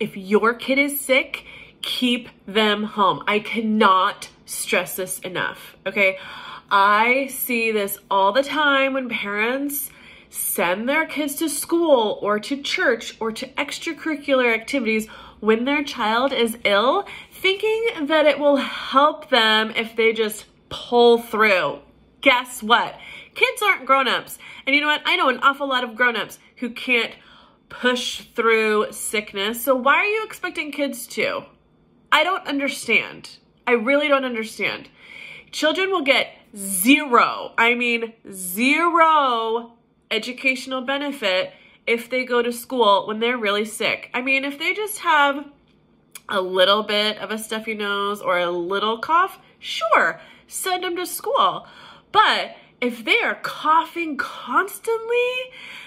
if your kid is sick, keep them home. I cannot stress this enough, okay? I see this all the time when parents send their kids to school or to church or to extracurricular activities when their child is ill, thinking that it will help them if they just pull through. Guess what? Kids aren't grown-ups. And you know what? I know an awful lot of grown-ups who can't push through sickness. So why are you expecting kids to? I don't understand. I really don't understand. Children will get zero, I mean zero educational benefit if they go to school when they're really sick. I mean, if they just have a little bit of a stuffy nose or a little cough, sure, send them to school. But if they are coughing constantly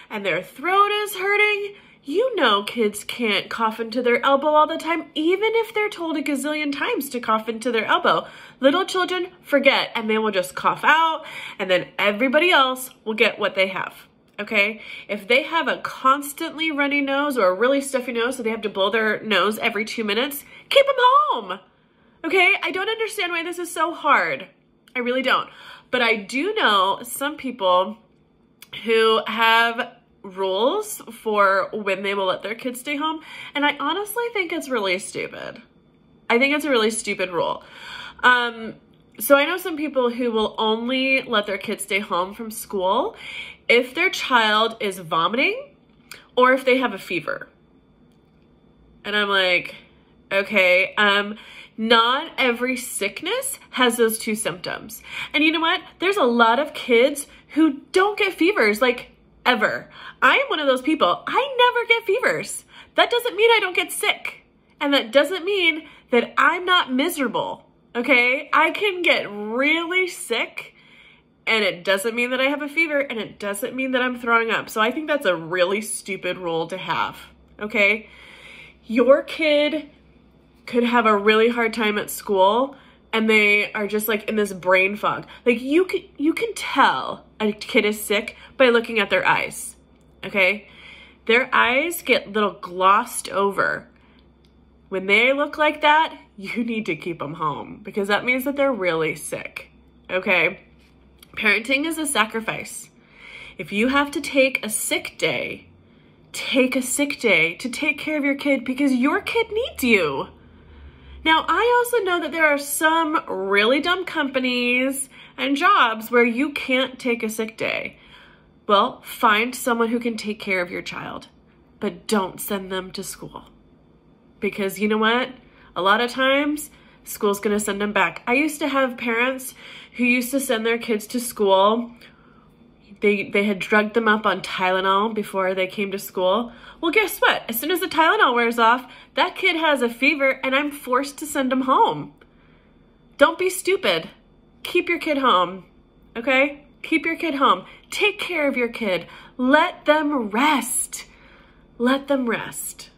and their throat is hurting, you know kids can't cough into their elbow all the time, even if they're told a gazillion times to cough into their elbow. Little children forget and they will just cough out and then everybody else will get what they have. Okay, if they have a constantly runny nose or a really stuffy nose, so they have to blow their nose every two minutes, keep them home. Okay, I don't understand why this is so hard. I really don't. But I do know some people who have rules for when they will let their kids stay home. And I honestly think it's really stupid. I think it's a really stupid rule. Um, so I know some people who will only let their kids stay home from school if their child is vomiting or if they have a fever. And I'm like, okay, um, not every sickness has those two symptoms. And you know what? There's a lot of kids who don't get fevers, like ever. I am one of those people. I never get fevers. That doesn't mean I don't get sick. And that doesn't mean that I'm not miserable. Okay? I can get really sick and it doesn't mean that I have a fever and it doesn't mean that I'm throwing up. So I think that's a really stupid rule to have. Okay? Your kid could have a really hard time at school and they are just like in this brain fog. Like you can you can tell a kid is sick by looking at their eyes. Okay? Their eyes get little glossed over. When they look like that, you need to keep them home because that means that they're really sick. Okay? Parenting is a sacrifice. If you have to take a sick day, take a sick day to take care of your kid because your kid needs you. Now, I also know that there are some really dumb companies and jobs where you can't take a sick day. Well, find someone who can take care of your child, but don't send them to school. Because you know what? A lot of times, school's gonna send them back. I used to have parents who used to send their kids to school they, they had drugged them up on Tylenol before they came to school. Well, guess what? As soon as the Tylenol wears off, that kid has a fever and I'm forced to send him home. Don't be stupid. Keep your kid home, okay? Keep your kid home. Take care of your kid. Let them rest. Let them rest.